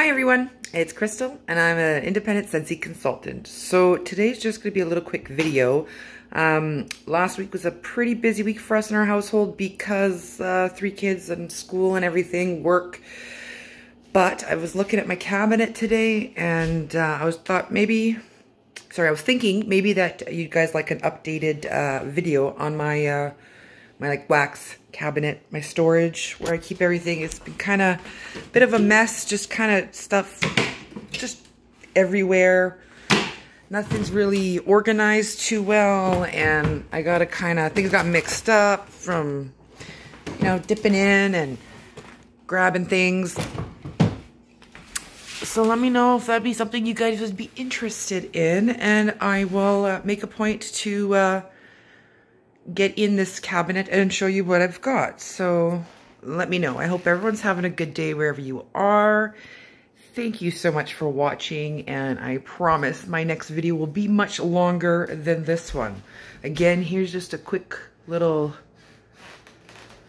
Hi everyone, it's Krystal and I'm an independent Scentsy consultant. So today's just going to be a little quick video. Um, last week was a pretty busy week for us in our household because uh, three kids and school and everything, work. But I was looking at my cabinet today and uh, I was thought maybe, sorry, I was thinking maybe that you guys like an updated uh, video on my uh, my like wax cabinet, my storage where I keep everything. It's been kind of a bit of a mess, just kind of stuff just everywhere. Nothing's really organized too well and I gotta kind of, things got mixed up from, you know, dipping in and grabbing things. So let me know if that'd be something you guys would be interested in and I will uh, make a point to uh, get in this cabinet and show you what I've got. So let me know. I hope everyone's having a good day wherever you are. Thank you so much for watching and I promise my next video will be much longer than this one. Again, here's just a quick little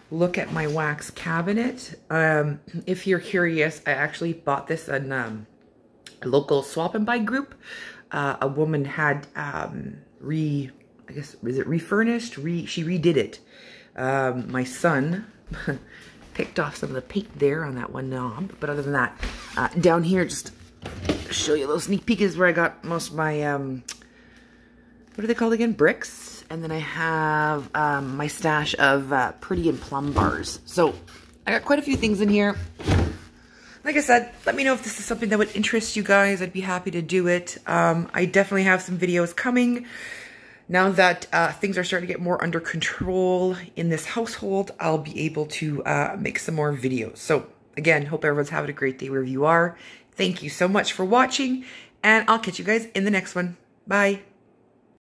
look at my wax cabinet. Um, if you're curious, I actually bought this in um, a local swap and buy group. Uh, a woman had um, re I guess, is it refurnished? Re, she redid it. Um, my son picked off some of the paint there on that one knob. But other than that, uh, down here, just show you a little sneak peek is where I got most of my, um, what are they called again? Bricks. And then I have um, my stash of uh, Pretty and Plum bars. So I got quite a few things in here. Like I said, let me know if this is something that would interest you guys. I'd be happy to do it. Um, I definitely have some videos coming. Now that uh, things are starting to get more under control in this household, I'll be able to uh, make some more videos. So again, hope everyone's having a great day wherever you are. Thank you so much for watching, and I'll catch you guys in the next one. Bye.